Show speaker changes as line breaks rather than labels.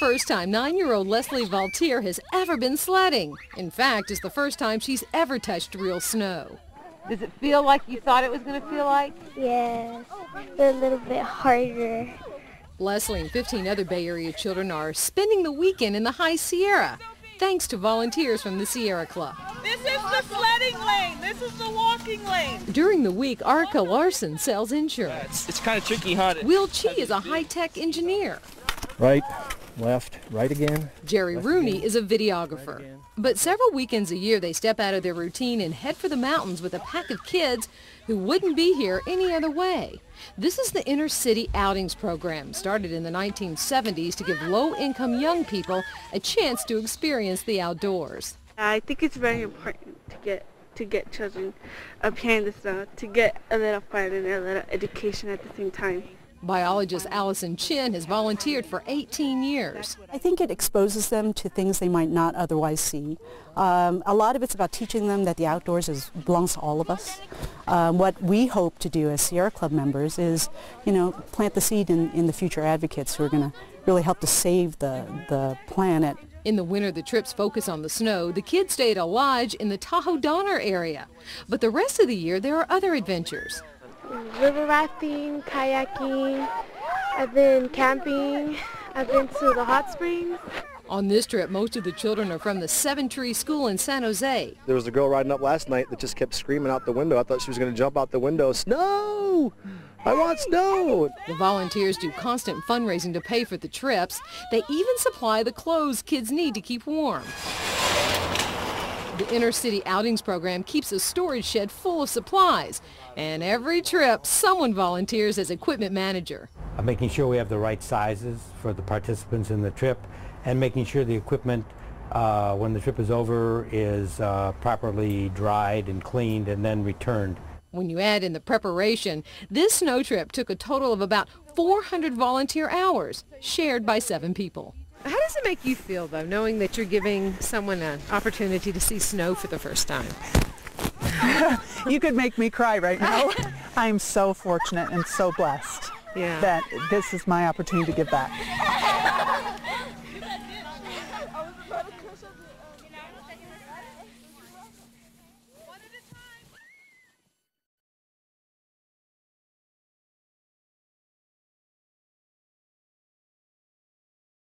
first time nine-year-old Leslie Valtier has ever been sledding. In fact, it's the first time she's ever touched real snow.
Does it feel like you thought it was going to feel like?
Yes, a little bit harder.
Leslie and 15 other Bay Area children are spending the weekend in the High Sierra, thanks to volunteers from the Sierra Club.
This is the sledding lane. This is the walking lane.
During the week, Arca Larson sells insurance.
It's, it's kind of tricky, huh?
Will Chi is a high-tech engineer.
Right, left, right again.
Jerry Rooney is a videographer. But several weekends a year, they step out of their routine and head for the mountains with a pack of kids who wouldn't be here any other way. This is the Inner City Outings program, started in the 1970s to give low-income young people a chance to experience the outdoors.
I think it's very important to get to get children up here in the snow to get a little fun and a little education at the same time.
Biologist Allison Chin has volunteered for 18 years.
I think it exposes them to things they might not otherwise see. Um, a lot of it's about teaching them that the outdoors is, belongs to all of us. Um, what we hope to do as Sierra Club members is, you know, plant the seed in, in the future advocates who are going to really help to save the, the planet.
In the winter, the trips focus on the snow. The kids stay at a lodge in the Tahoe Donner area. But the rest of the year, there are other adventures
river rafting, kayaking. I've been camping. I've been to the hot springs.
On this trip, most of the children are from the Seven Tree School in San Jose.
There was a girl riding up last night that just kept screaming out the window. I thought she was going to jump out the window. Snow! I want snow!
The volunteers do constant fundraising to pay for the trips. They even supply the clothes kids need to keep warm. The Inner City Outings program keeps a storage shed full of supplies. And every trip, someone volunteers as equipment manager.
Uh, making sure we have the right sizes for the participants in the trip and making sure the equipment uh, when the trip is over is uh, properly dried and cleaned and then returned.
When you add in the preparation, this snow trip took a total of about 400 volunteer hours, shared by seven people.
How does it make you feel, though, knowing that you're giving someone an opportunity to see snow for the first time?
you could make me cry right now. I'm so fortunate and so blessed
yeah.
that this is my opportunity to give back.